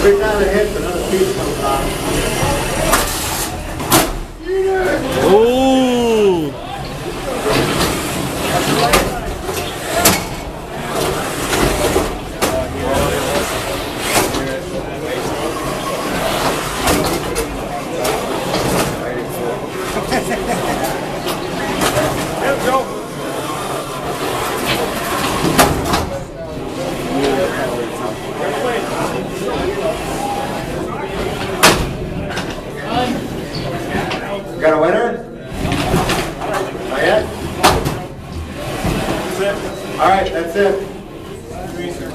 Break down the hips, another piece comes off. We got a winner? Not yet? All right, that's it.